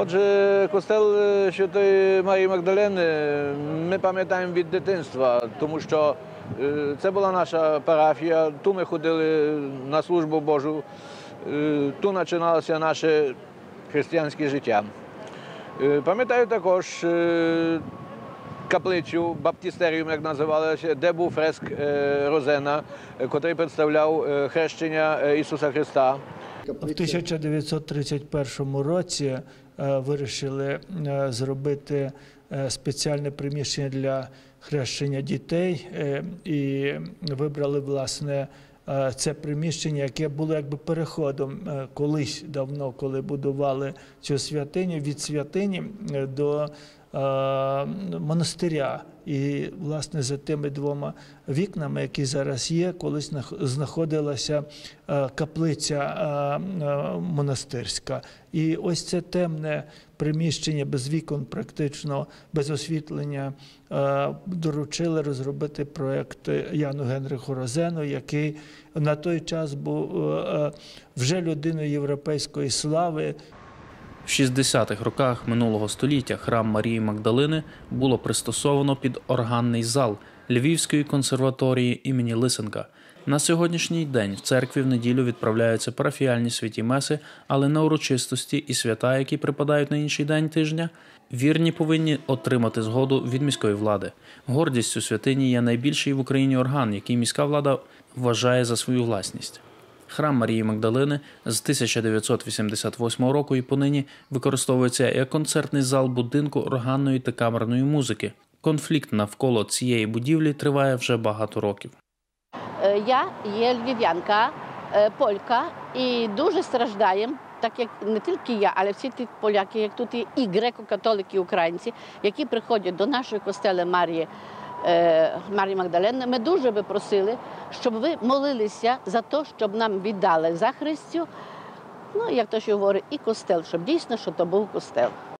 Отже, костел е, Святої Марії Магдалени ми пам'ятаємо від дитинства, тому що е, це була наша парафія, ту ми ходили на службу Божу, е, ту починалося наше християнське життя. Е, Пам'ятаю також е, каплицю, баптістеріум, як називалося, де був фреск е, Розена, е, котрий представляв е, хрещення е, Ісуса Христа. В 1931 році е, вирішили е, зробити е, спеціальне приміщення для хрещення дітей і вибрали власне це приміщення, яке було якби переходом колись давно, коли будували цю святиню від святині до монастиря. І, власне, за тими двома вікнами, які зараз є, колись знаходилася е, каплиця е, е, монастирська. І ось це темне приміщення без вікон, практично без освітлення, доручили розробити проєкт Яну Генриху Розену, який на той час був вже людиною європейської слави. В 60-х роках минулого століття храм Марії Магдалини було пристосовано під органний зал Львівської консерваторії імені Лисенка. На сьогоднішній день в церкві в неділю відправляються парафіальні святі меси, але на урочистості і свята, які припадають на інший день тижня, вірні повинні отримати згоду від міської влади. Гордістю святині є найбільший в Україні орган, який міська влада вважає за свою власність. Храм Марії Магдалини з 1988 року і понині використовується як концертний зал будинку органної та камерної музики. Конфлікт навколо цієї будівлі триває вже багато років. Е, Я є львів'янка, е, полька, і дуже страждаємо, так як не тільки я, але всі ті поляки, як тут і, греко-католики, українці, які приходять до нашої костели Марії, Марії Магдалени. Ми дуже би просили, щоб ви молилися за те, щоб нам віддали за Христю. Ну, як то що говорить, і костел, щоб дійсно, що то був костел.